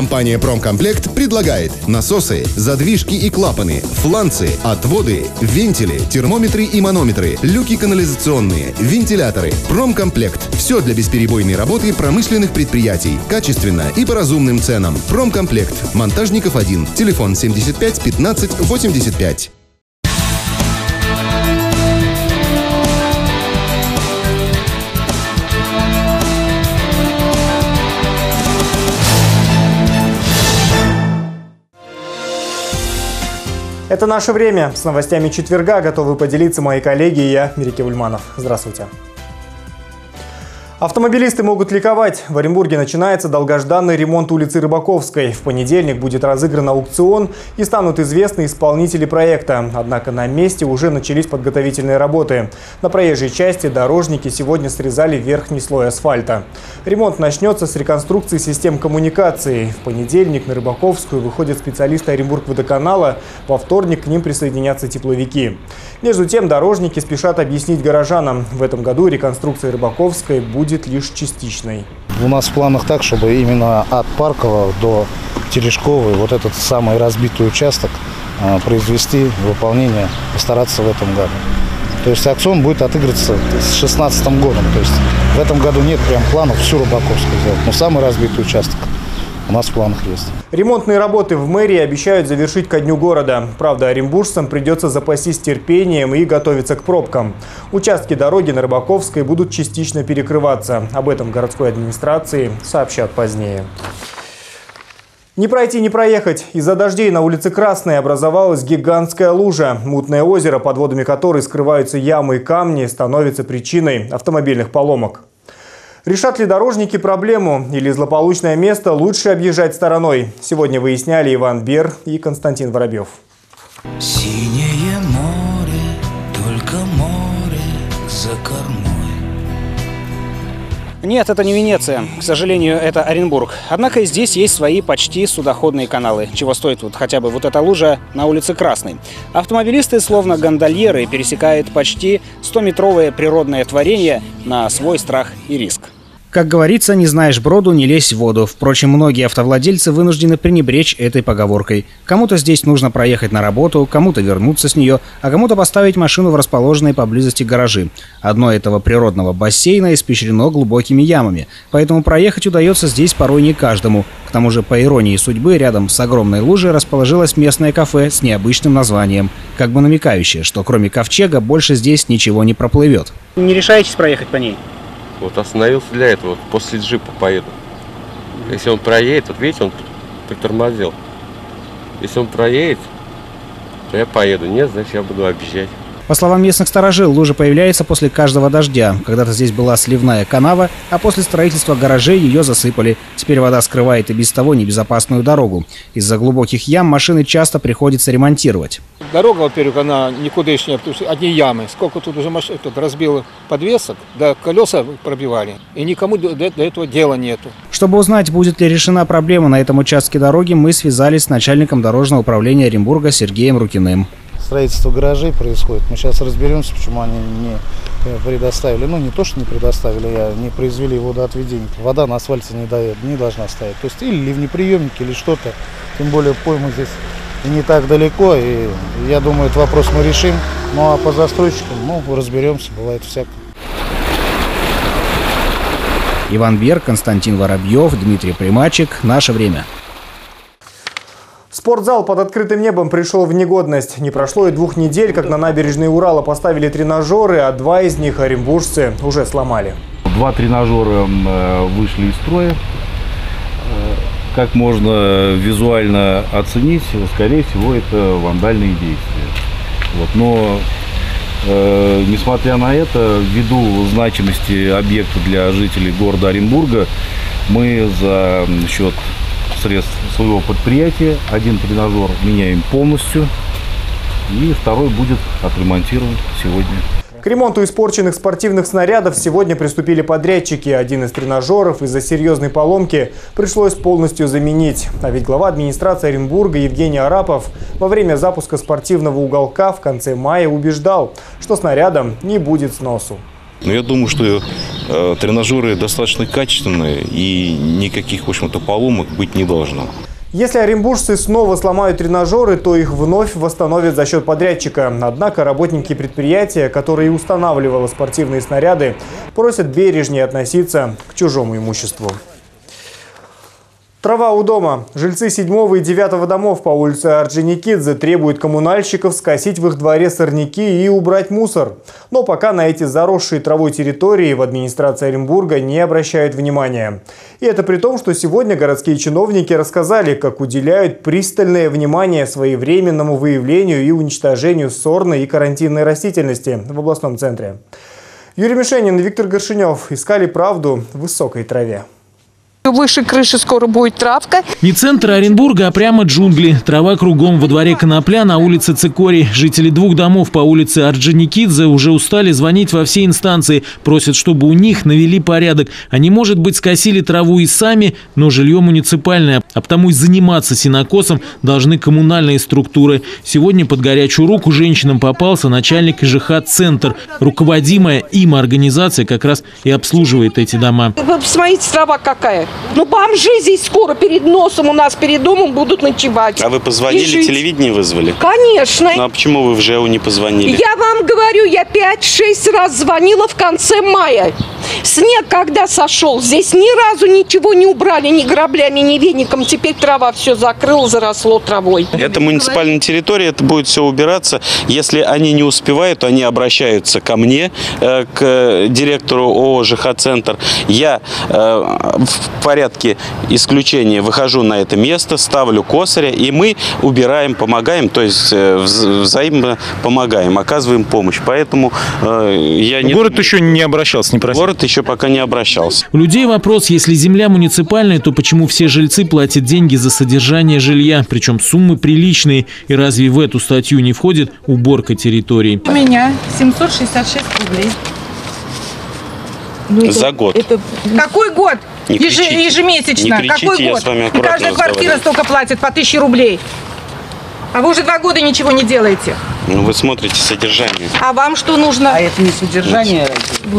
Компания «Промкомплект» предлагает насосы, задвижки и клапаны, фланцы, отводы, вентили, термометры и манометры, люки канализационные, вентиляторы. «Промкомплект» – все для бесперебойной работы промышленных предприятий. Качественно и по разумным ценам. «Промкомплект». Монтажников 1. Телефон 75 15 85. Это наше время. С новостями четверга готовы поделиться мои коллеги и я, Мирике Ульманов. Здравствуйте. Автомобилисты могут ликовать. В Оренбурге начинается долгожданный ремонт улицы Рыбаковской. В понедельник будет разыгран аукцион и станут известны исполнители проекта. Однако на месте уже начались подготовительные работы. На проезжей части дорожники сегодня срезали верхний слой асфальта. Ремонт начнется с реконструкции систем коммуникации. В понедельник на Рыбаковскую выходят специалисты Оренбург водоканала. Во вторник к ним присоединятся тепловики. Между тем дорожники спешат объяснить горожанам. В этом году реконструкция Рыбаковской будет будет лишь частичной. У нас в планах так, чтобы именно от Паркова до Терешковой вот этот самый разбитый участок а, произвести выполнение, постараться в этом году. То есть акцион будет отыгрываться с 2016 годом. То есть в этом году нет прям планов всю Рыбаковскую сделать. Но самый разбитый участок у нас в планах есть. Ремонтные работы в мэрии обещают завершить ко дню города. Правда, оренбуржцам придется запастись терпением и готовиться к пробкам. Участки дороги на Рыбаковской будут частично перекрываться. Об этом городской администрации сообщат позднее. Не пройти, не проехать. Из-за дождей на улице Красной образовалась гигантская лужа. Мутное озеро, под водами которой скрываются ямы и камни, становится причиной автомобильных поломок. Решат ли дорожники проблему или злополучное место лучше объезжать стороной? Сегодня выясняли Иван Бер и Константин Воробьев. Синее море, только море за кормой. Нет, это не Венеция. К сожалению, это Оренбург. Однако здесь есть свои почти судоходные каналы. Чего стоит вот хотя бы вот эта лужа на улице Красной. Автомобилисты, словно гондольеры, пересекают почти 100-метровое природное творение на свой страх и риск. Как говорится, не знаешь броду, не лезь в воду. Впрочем, многие автовладельцы вынуждены пренебречь этой поговоркой. Кому-то здесь нужно проехать на работу, кому-то вернуться с нее, а кому-то поставить машину в расположенные поблизости гаражи. Одно этого природного бассейна испещрено глубокими ямами, поэтому проехать удается здесь порой не каждому. К тому же, по иронии судьбы, рядом с огромной лужей расположилось местное кафе с необычным названием, как бы намекающее, что кроме ковчега больше здесь ничего не проплывет. Не решаетесь проехать по ней? Вот остановился для этого, вот после джипа поеду. Если он проедет, вот видите, он притормозил. Если он проедет, то я поеду. Нет, значит я буду объезжать. По словам местных сторожил, лужа появляется после каждого дождя. Когда-то здесь была сливная канава, а после строительства гаражей ее засыпали. Теперь вода скрывает и без того небезопасную дорогу. Из-за глубоких ям машины часто приходится ремонтировать. Дорога, во-первых, она никудышняя, потому что одни ямы. Сколько тут уже машин тут разбило подвесок, да колеса пробивали. И никому до, до этого дела нету. Чтобы узнать, будет ли решена проблема на этом участке дороги, мы связались с начальником дорожного управления Оренбурга Сергеем Рукиным строительство гаражей происходит. Мы сейчас разберемся, почему они не э, предоставили, ну не то, что не предоставили, а не произвели водоотведение. Вода на асфальте не дает, не должна стоять. То есть или ливнеприемник, или что-то. Тем более пойма здесь не так далеко. И я думаю, этот вопрос мы решим. Ну а по застройщикам, ну, разберемся, бывает всякое. Иван Бер, Константин Воробьев, Дмитрий Примачек. Наше время. Спортзал под открытым небом пришел в негодность. Не прошло и двух недель, как на набережной Урала поставили тренажеры, а два из них оренбуржцы уже сломали. Два тренажера э, вышли из строя. Э, как можно визуально оценить, скорее всего, это вандальные действия. Вот. Но э, несмотря на это, ввиду значимости объекта для жителей города Оренбурга, мы за счет средств своего предприятия. Один тренажер меняем полностью, и второй будет отремонтирован сегодня. К ремонту испорченных спортивных снарядов сегодня приступили подрядчики. Один из тренажеров из-за серьезной поломки пришлось полностью заменить. А ведь глава администрации Оренбурга Евгений Арапов во время запуска спортивного уголка в конце мая убеждал, что снарядом не будет сносу. Но я думаю, что э, тренажеры достаточно качественные и никаких, в общем-то, поломок быть не должно. Если оренбуржцы снова сломают тренажеры, то их вновь восстановят за счет подрядчика. Однако работники предприятия, которые устанавливало спортивные снаряды, просят бережнее относиться к чужому имуществу. Трава у дома. Жильцы 7 и 9 домов по улице Орджоникидзе требуют коммунальщиков скосить в их дворе сорняки и убрать мусор. Но пока на эти заросшие травой территории в администрации Оренбурга не обращают внимания. И это при том, что сегодня городские чиновники рассказали, как уделяют пристальное внимание своевременному выявлению и уничтожению сорной и карантинной растительности в областном центре. Юрий Мишенин и Виктор Горшинев искали правду в высокой траве. Выше крыши скоро будет травка. Не центр Оренбурга, а прямо джунгли. Трава кругом во дворе Конопля на улице Цикорий. Жители двух домов по улице Орджоникидзе уже устали звонить во все инстанции. Просят, чтобы у них навели порядок. Они, может быть, скосили траву и сами, но жилье муниципальное. А потому и заниматься синокосом должны коммунальные структуры. Сегодня под горячую руку женщинам попался начальник ИЖХ-центр. Руководимая им организация как раз и обслуживает эти дома. Вы посмотрите, трава какая. Ну, бомжи здесь скоро перед носом у нас, перед домом будут ночевать. А вы позвонили, телевидение вызвали? Конечно. Ну, а почему вы в ЖЭУ не позвонили? Я вам говорю, я 5-6 раз звонила в конце мая. Снег когда сошел, здесь ни разу ничего не убрали, ни граблями, ни веником. Теперь трава все закрыла, заросло травой. Это муниципальная территория, это будет все убираться. Если они не успевают, они обращаются ко мне, э, к директору ООО «ЖХ-центр». Я э, в порядке исключения выхожу на это место, ставлю косаря, и мы убираем, помогаем, то есть э, взаимно помогаем, оказываем помощь. Поэтому я не... Город еще не обращался, не просил? Город еще пока не обращался. У людей вопрос, если земля муниципальная, то почему все жильцы платят деньги за содержание жилья, причем суммы приличные, и разве в эту статью не входит уборка территории? У меня 766 рублей. Ну, за год. Это... Какой год? Не Еж... Ежемесячно. Не кричите, Какой я год? с вами И каждая квартира столько платит по 1000 рублей. А вы уже два года ничего не делаете. Ну, вы смотрите содержание. А вам что нужно? А это не содержание?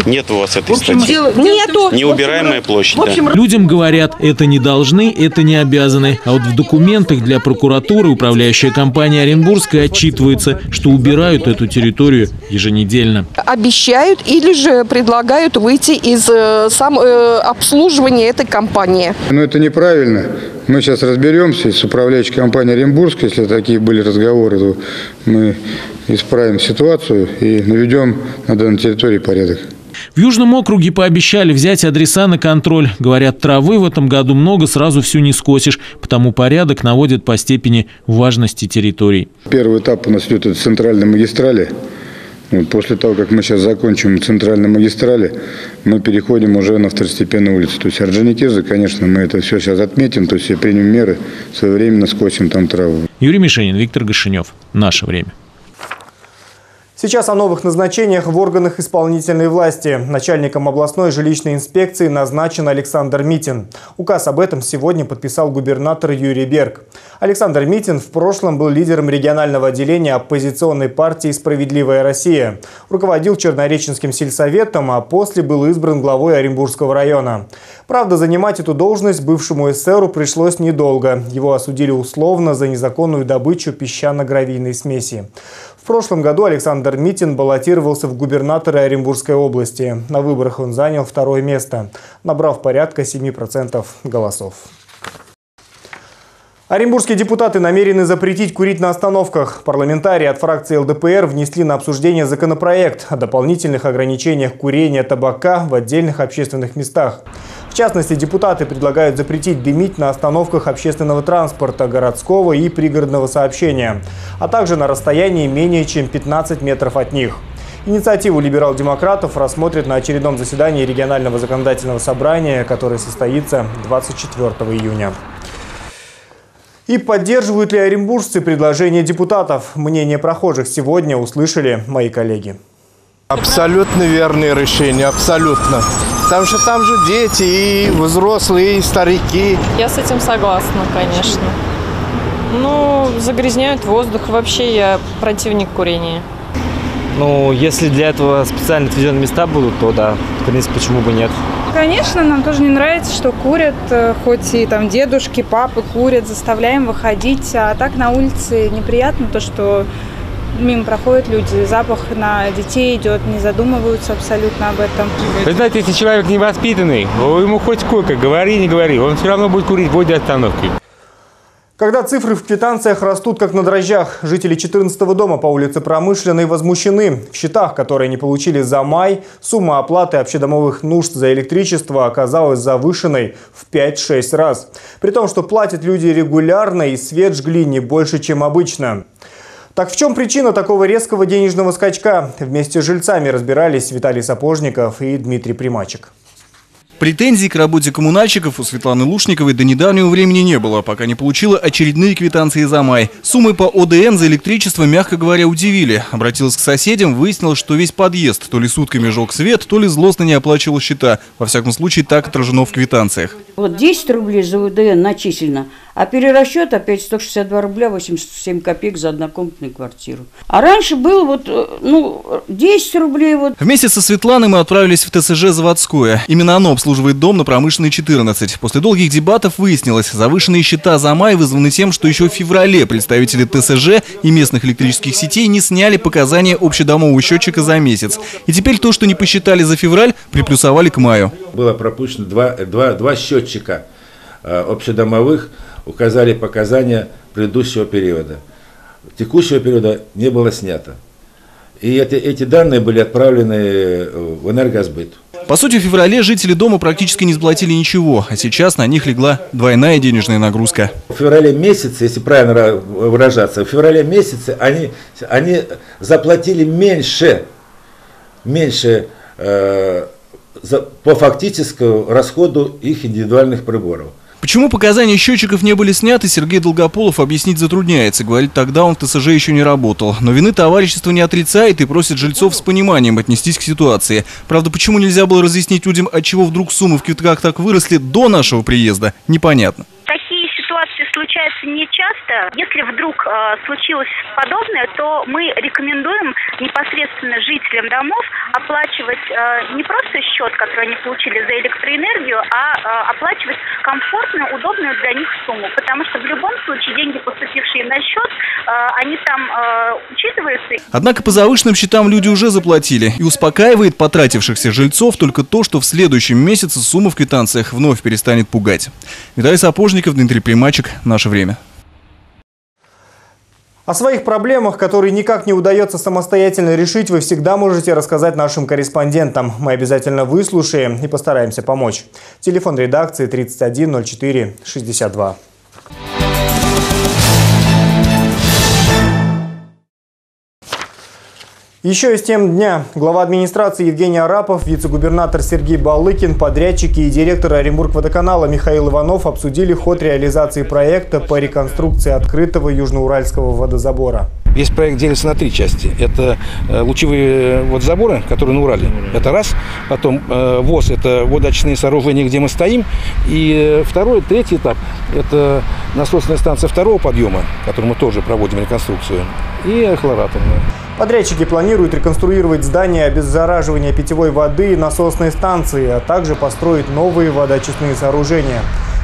Нет у вас этой общем, статьи. Дел... Нету. Неубираемая площадь, в общем, да. Людям говорят, это не должны, это не обязаны. А вот в документах для прокуратуры управляющая компания Оренбургская отчитывается, что убирают эту территорию еженедельно. Обещают или же предлагают выйти из э, сам, э, обслуживания этой компании. Но это неправильно. Мы сейчас разберемся с управляющей компанией Оренбургской, если такие были разговоры, то мы исправим ситуацию и наведем на данной территории порядок. В Южном округе пообещали взять адреса на контроль. Говорят, травы в этом году много, сразу всю не скосишь, потому порядок наводят по степени важности территорий. Первый этап у нас идет от центральной магистрали. После того, как мы сейчас закончим центральной магистрали, мы переходим уже на второстепенную улицу. То есть Орджоникидзе, конечно, мы это все сейчас отметим, то есть примем меры, своевременно скосим там траву. Юрий Мишенин, Виктор Гашинев. Наше время. Сейчас о новых назначениях в органах исполнительной власти. Начальником областной жилищной инспекции назначен Александр Митин. Указ об этом сегодня подписал губернатор Юрий Берг. Александр Митин в прошлом был лидером регионального отделения оппозиционной партии «Справедливая Россия». Руководил Чернореченским сельсоветом, а после был избран главой Оренбургского района. Правда, занимать эту должность бывшему эсеру пришлось недолго. Его осудили условно за незаконную добычу песчано-гравийной смеси. В прошлом году Александр Митин баллотировался в губернаторы Оренбургской области. На выборах он занял второе место, набрав порядка 7% голосов. Оренбургские депутаты намерены запретить курить на остановках. Парламентарии от фракции ЛДПР внесли на обсуждение законопроект о дополнительных ограничениях курения табака в отдельных общественных местах. В частности, депутаты предлагают запретить дымить на остановках общественного транспорта, городского и пригородного сообщения, а также на расстоянии менее чем 15 метров от них. Инициативу либерал-демократов рассмотрят на очередном заседании регионального законодательного собрания, которое состоится 24 июня. И поддерживают ли оренбуржцы предложения депутатов? Мнение прохожих сегодня услышали мои коллеги. Абсолютно верное решение, абсолютно. Потому что там же дети, и взрослые, и старики. Я с этим согласна, конечно. Ну, загрязняют воздух. Вообще я противник курения. Ну, если для этого специально отведенные места будут, то да, в принципе, почему бы нет. Конечно, нам тоже не нравится, что курят, э, хоть и там дедушки, папы курят, заставляем выходить, а так на улице неприятно то, что мимо проходят люди, запах на детей идет, не задумываются абсолютно об этом. Вы знаете, если человек невоспитанный, ему хоть сколько, говори, не говори, он все равно будет курить в ходе остановки. Когда цифры в квитанциях растут как на дрожжах, жители 14-го дома по улице Промышленной возмущены. В счетах, которые они получили за май, сумма оплаты общедомовых нужд за электричество оказалась завышенной в 5-6 раз. При том, что платят люди регулярно и свет жгли не больше, чем обычно. Так в чем причина такого резкого денежного скачка? Вместе с жильцами разбирались Виталий Сапожников и Дмитрий Примачек. Претензий к работе коммунальщиков у Светланы Лушниковой до недавнего времени не было, пока не получила очередные квитанции за май. Суммы по ОДН за электричество, мягко говоря, удивили. Обратилась к соседям, выяснилось, что весь подъезд то ли сутками жег свет, то ли злостно не оплачивал счета. Во всяком случае, так отражено в квитанциях. Вот 10 рублей за ОДН начислено, а перерасчет опять 162 рубля 87 копеек за однокомнатную квартиру. А раньше было вот, э, ну, 10 рублей вот. Вместе со Светланой мы отправились в ТСЖ «Заводское». Именно оно обслуживает дом на промышленной 14. После долгих дебатов выяснилось, завышенные счета за май вызваны тем, что еще в феврале представители ТСЖ и местных электрических сетей не сняли показания общедомового счетчика за месяц. И теперь то, что не посчитали за февраль, приплюсовали к маю. Было пропущено два, два, два счетчика э, общедомовых, указали показания предыдущего периода. Текущего периода не было снято. И это, эти данные были отправлены в энергосбыт. По сути, в феврале жители дома практически не сплатили ничего, а сейчас на них легла двойная денежная нагрузка. В феврале месяце, если правильно выражаться, в феврале месяце они, они заплатили меньше, меньше э, за, по фактическому расходу их индивидуальных приборов. Почему показания счетчиков не были сняты, Сергей Долгополов объяснить затрудняется. Говорит, тогда он в ТСЖ еще не работал. Но вины товарищество не отрицает и просит жильцов с пониманием отнестись к ситуации. Правда, почему нельзя было разъяснить людям, от чего вдруг суммы в квитках так выросли до нашего приезда, непонятно случаются не часто. Если вдруг э, случилось подобное, то мы рекомендуем непосредственно жителям домов оплачивать э, не просто счет, который они получили за электроэнергию, а э, оплачивать комфортную, удобную для них сумму. Потому что в любом случае деньги, поступившие на счет, э, они там э, учитываются. Однако по завышенным счетам люди уже заплатили. И успокаивает потратившихся жильцов только то, что в следующем месяце сумма в квитанциях вновь перестанет пугать. Виталий Сапожников, Дмитрий Примачек. Наше время. О своих проблемах, которые никак не удается самостоятельно решить, вы всегда можете рассказать нашим корреспондентам. Мы обязательно выслушаем и постараемся помочь. Телефон редакции 31 04 62. Еще из тем дня глава администрации Евгений Арапов, вице-губернатор Сергей Балыкин, подрядчики и директор Оренбург-водоканала Михаил Иванов обсудили ход реализации проекта по реконструкции открытого южноуральского водозабора. Весь проект делится на три части. Это э, лучевые водозаборы, которые на Урале. Это раз. Потом э, ВОЗ – это водоочистные сооружения, где мы стоим. И э, второй, третий этап – это насосная станция второго подъема, которую мы тоже проводим реконструкцию, и хлораторная. Подрядчики планируют реконструировать здание обеззараживания питьевой воды и насосной станции, а также построить новые водоочистные сооружения.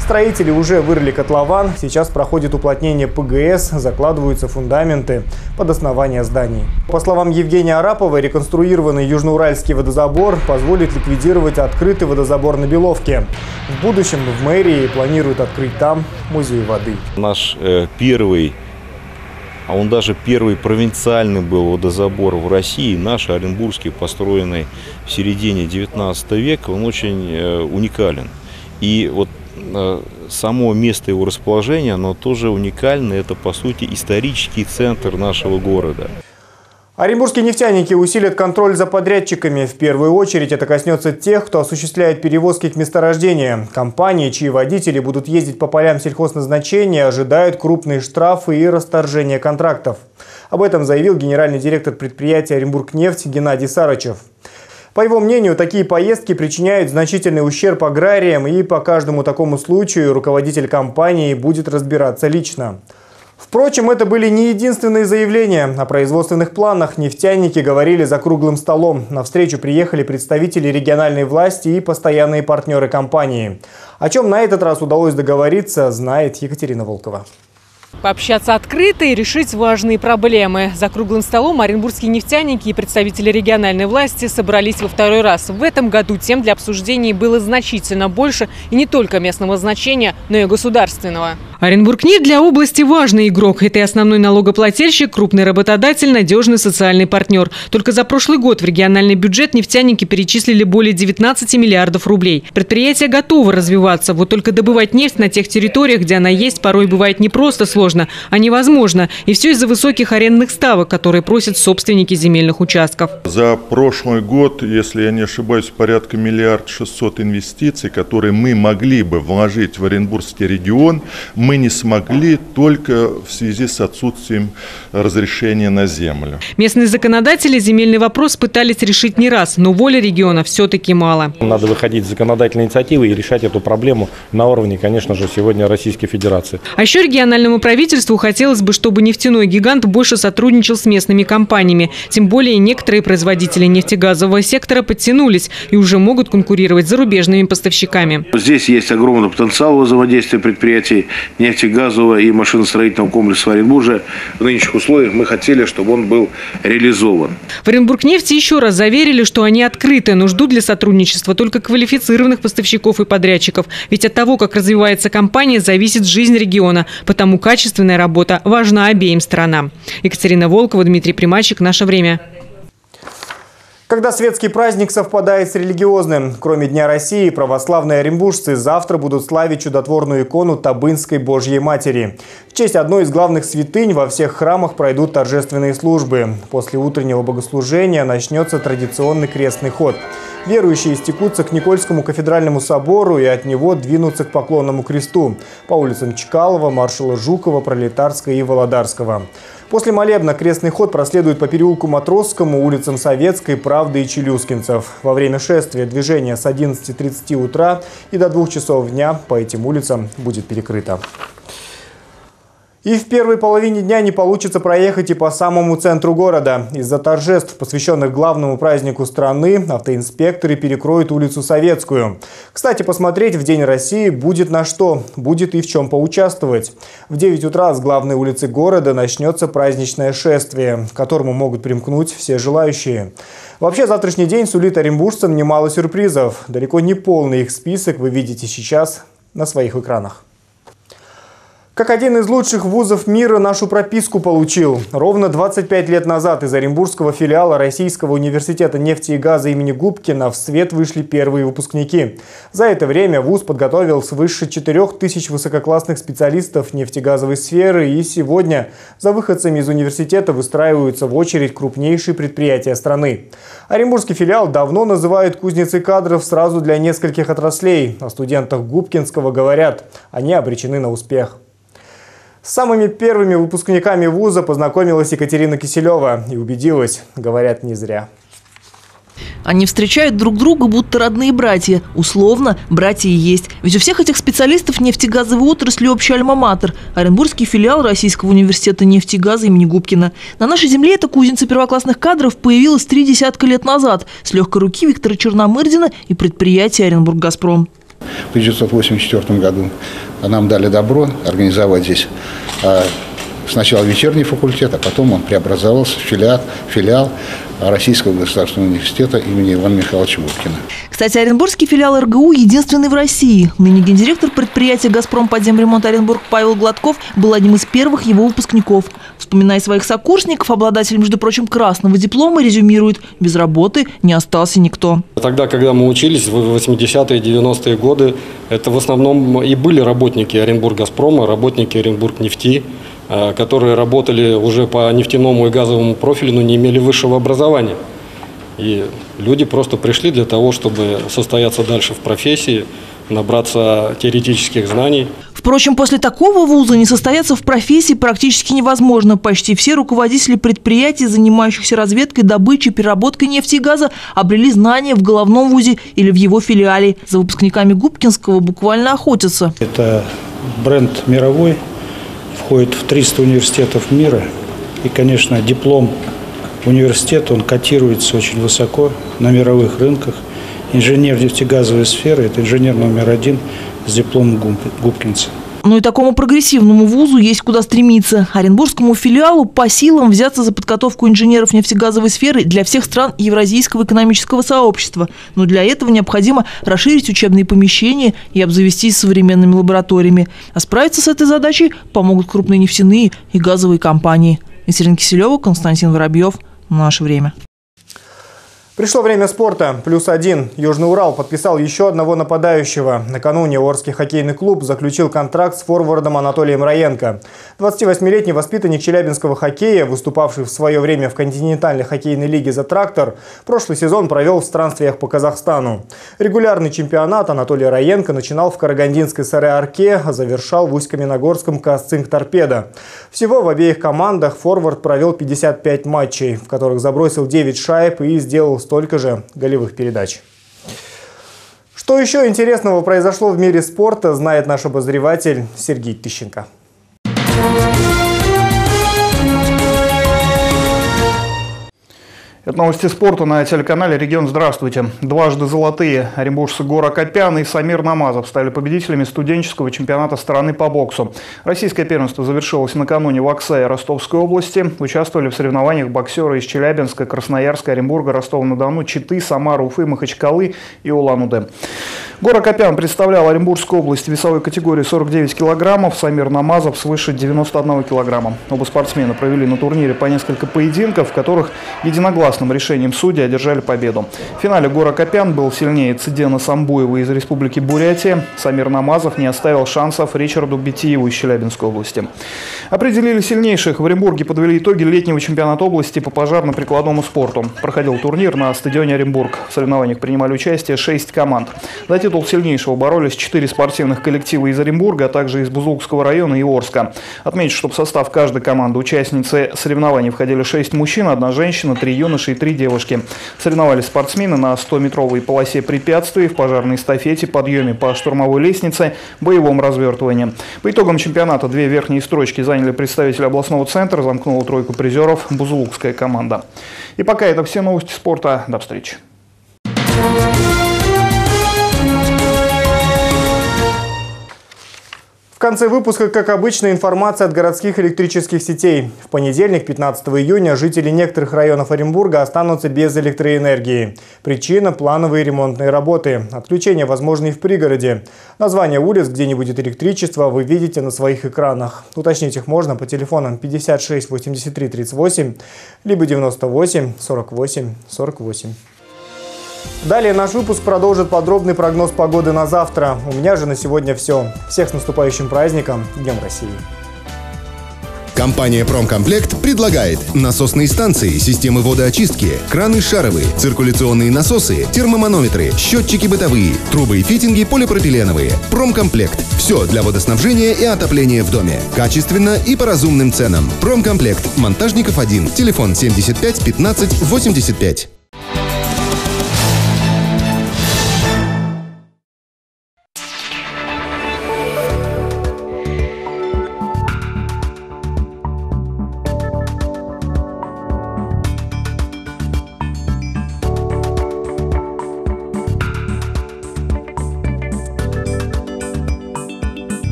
Строители уже вырыли котлован, сейчас проходит уплотнение ПГС, закладываются фундаменты под основание зданий. По словам Евгения Арапова, реконструированный южноуральский водозабор позволит ликвидировать открытый водозабор на Беловке. В будущем в мэрии планируют открыть там музей воды. Наш э, первый а он даже первый провинциальный был водозабор в России, наш Оренбургский, построенный в середине 19 века, он очень э, уникален. И вот э, само место его расположения, оно тоже уникально, это по сути исторический центр нашего города. Оренбургские нефтяники усилят контроль за подрядчиками. В первую очередь это коснется тех, кто осуществляет перевозки к месторождениям. Компании, чьи водители будут ездить по полям сельхозназначения, ожидают крупные штрафы и расторжение контрактов. Об этом заявил генеральный директор предприятия «Оренбургнефть» Геннадий Сарычев. По его мнению, такие поездки причиняют значительный ущерб аграриям и по каждому такому случаю руководитель компании будет разбираться лично. Впрочем, это были не единственные заявления. О производственных планах нефтяники говорили за круглым столом. На встречу приехали представители региональной власти и постоянные партнеры компании. О чем на этот раз удалось договориться, знает Екатерина Волкова. Пообщаться открыто и решить важные проблемы. За круглым столом оренбургские нефтяники и представители региональной власти собрались во второй раз. В этом году тем для обсуждений было значительно больше и не только местного значения, но и государственного. Оренбург-нефть для области важный игрок. Это и основной налогоплательщик, крупный работодатель, надежный социальный партнер. Только за прошлый год в региональный бюджет нефтяники перечислили более 19 миллиардов рублей. Предприятие готово развиваться, вот только добывать нефть на тех территориях, где она есть, порой бывает не просто сложно, а невозможно. И все из-за высоких арендных ставок, которые просят собственники земельных участков. За прошлый год, если я не ошибаюсь, порядка миллиард шестьсот инвестиций, которые мы могли бы вложить в Оренбургский регион, мы не смогли только в связи с отсутствием разрешения на землю. Местные законодатели земельный вопрос пытались решить не раз, но воли региона все-таки мало. Надо выходить с законодательной инициативы и решать эту проблему на уровне, конечно же, сегодня Российской Федерации. А еще региональному правительству хотелось бы, чтобы нефтяной гигант больше сотрудничал с местными компаниями. Тем более некоторые производители нефтегазового сектора подтянулись и уже могут конкурировать с зарубежными поставщиками. Здесь есть огромный потенциал взаимодействия предприятий нефтегазового и машиностроительного комплекса в Оренбурге. В нынешних условиях мы хотели, чтобы он был реализован. В Оренбургнефти еще раз заверили, что они открыты, но ждут для сотрудничества только квалифицированных поставщиков и подрядчиков. Ведь от того, как развивается компания, зависит жизнь региона. Потому качественная работа важна обеим сторонам. Екатерина Волкова, Дмитрий Примачек. Наше время. Когда светский праздник совпадает с религиозным. Кроме Дня России, православные оренбуржцы завтра будут славить чудотворную икону Табынской Божьей Матери. В честь одной из главных святынь во всех храмах пройдут торжественные службы. После утреннего богослужения начнется традиционный крестный ход. Верующие стекутся к Никольскому кафедральному собору и от него двинутся к поклонному кресту по улицам Чкалова, маршала Жукова, Пролетарского и Володарского. После молебна крестный ход проследует по переулку Матросскому, улицам Советской, Правды и Челюскинцев. Во время шествия движение с 11.30 утра и до 2 часов дня по этим улицам будет перекрыто. И в первой половине дня не получится проехать и по самому центру города. Из-за торжеств, посвященных главному празднику страны, автоинспекторы перекроют улицу Советскую. Кстати, посмотреть в День России будет на что, будет и в чем поучаствовать. В 9 утра с главной улицы города начнется праздничное шествие, к которому могут примкнуть все желающие. Вообще, завтрашний день сулит оренбуржцам немало сюрпризов. Далеко не полный их список вы видите сейчас на своих экранах. Как один из лучших вузов мира нашу прописку получил. Ровно 25 лет назад из Оренбургского филиала Российского университета нефти и газа имени Губкина в свет вышли первые выпускники. За это время вуз подготовил свыше 4000 высококлассных специалистов нефтегазовой сферы и сегодня за выходцами из университета выстраиваются в очередь крупнейшие предприятия страны. Оренбургский филиал давно называют кузницей кадров сразу для нескольких отраслей. О студентах Губкинского говорят, они обречены на успех. С самыми первыми выпускниками вуза познакомилась Екатерина Киселева и убедилась, говорят не зря. Они встречают друг друга, будто родные братья. Условно, братья и есть. Ведь у всех этих специалистов нефтегазовой отрасли общий альма-матер – Оренбургский филиал Российского университета нефти и газа имени Губкина. На нашей земле эта кузница первоклассных кадров появилась три десятка лет назад с легкой руки Виктора Черномырдина и предприятия «Оренбург-Газпром». В 1984 году нам дали добро организовать здесь а, сначала вечерний факультет, а потом он преобразовался в филиал, филиал Российского государственного университета имени Ивана Михайловича Губкина. Кстати, Оренбургский филиал РГУ единственный в России. Ныне гендиректор предприятия «Газпром» подземремонт Оренбург Павел Гладков был одним из первых его выпускников. Вспоминая своих сокурсников, обладатель, между прочим, красного диплома, резюмирует, без работы не остался никто. Тогда, когда мы учились в 80-е, 90-е годы, это в основном и были работники Оренбург «Газпрома», работники Оренбург нефти, Э, которые работали уже по нефтяному и газовому профилю, но не имели высшего образования. И люди просто пришли для того, чтобы состояться дальше в профессии, набраться теоретических знаний. Впрочем, после такого вуза не состояться в профессии практически невозможно. Почти все руководители предприятий, занимающихся разведкой, добычей, переработкой нефти и газа, обрели знания в головном вузе или в его филиале. За выпускниками Губкинского буквально охотятся. Это бренд мировой, входит в 300 университетов мира. И, конечно, диплом университета, он котируется очень высоко на мировых рынках. Инженер нефтегазовой сферы – это инженер номер один с дипломом Губкинца. Но и такому прогрессивному вузу есть куда стремиться. Оренбургскому филиалу по силам взяться за подготовку инженеров нефтегазовой сферы для всех стран Евразийского экономического сообщества. Но для этого необходимо расширить учебные помещения и обзавестись современными лабораториями. А справиться с этой задачей помогут крупные нефтяные и газовые компании. Екатерина Киселева, Константин Воробьев. Наше время. Пришло время спорта. Плюс один. Южный Урал подписал еще одного нападающего. Накануне Орский хоккейный клуб заключил контракт с форвардом Анатолием Раенко. 28-летний воспитанник челябинского хоккея, выступавший в свое время в континентальной хоккейной лиге «За трактор», прошлый сезон провел в странствиях по Казахстану. Регулярный чемпионат Анатолий Раенко начинал в Карагандинской Саре-Арке, а завершал в Усть-Каменогорском Касцинг Торпедо. Всего в обеих командах форвард провел 55 матчей, в которых забросил 9 шайб и сделал столько же голевых передач. Что еще интересного произошло в мире спорта, знает наш обозреватель Сергей Тыщенко. Это новости спорта на телеканале «Регион». Здравствуйте. Дважды золотые оренбуржцы Гора Копян и Самир Намазов стали победителями студенческого чемпионата страны по боксу. Российское первенство завершилось накануне в Оксае Ростовской области. Участвовали в соревнованиях боксеры из Челябинска, Красноярска, Оренбурга, Ростова-на-Дону, Читы, Самары, Уфы, Махачкалы и Улан-Удэ. Гора Копян представлял Оренбургскую область в весовой категории 49 килограммов, Самир Намазов свыше 91 килограмма. Оба спортсмена провели на турнире по несколько поединков, в которых единогласным решением судей одержали победу. В финале Гора Копян был сильнее Цидена Самбуева из Республики Бурятия. Самир Намазов не оставил шансов Ричарду Битиеву из Челябинской области. Определили сильнейших. В Оренбурге подвели итоги летнего чемпионата области по пожарно-прикладному спорту. Проходил турнир на стадионе Оренбург. В соревнованиях принимали участие 6 команд. За титул сильнейшего боролись четыре спортивных коллектива из Оренбурга, а также из Бузулукского района и Орска. Отмечу, что в состав каждой команды участницы соревнований входили шесть мужчин, одна женщина, три юноши и три девушки. Соревновались спортсмены на 100-метровой полосе препятствий, в пожарной эстафете, подъеме по штурмовой лестнице, боевом развертывании. По итогам чемпионата две верхние строчки заняли представители областного центра, замкнула тройку призеров Бузулукская команда. И пока это все новости спорта. До встречи. Конце выпуска, как обычно, информация от городских электрических сетей. В понедельник, 15 июня, жители некоторых районов Оренбурга останутся без электроэнергии. Причина – плановые ремонтные работы. Отключение возможно и в пригороде. Название улиц, где не будет электричества, вы видите на своих экранах. Уточнить их можно по телефонам 56 83 38, либо 98 48 48. Далее наш выпуск продолжит подробный прогноз погоды на завтра. У меня же на сегодня все. Всех с наступающим праздником. Днем России. Компания «Промкомплект» предлагает насосные станции, системы водоочистки, краны шаровые, циркуляционные насосы, термоманометры, счетчики бытовые, трубы и фитинги полипропиленовые. «Промкомплект» – все для водоснабжения и отопления в доме. Качественно и по разумным ценам. «Промкомплект» – Монтажников 1, телефон 75 15 85.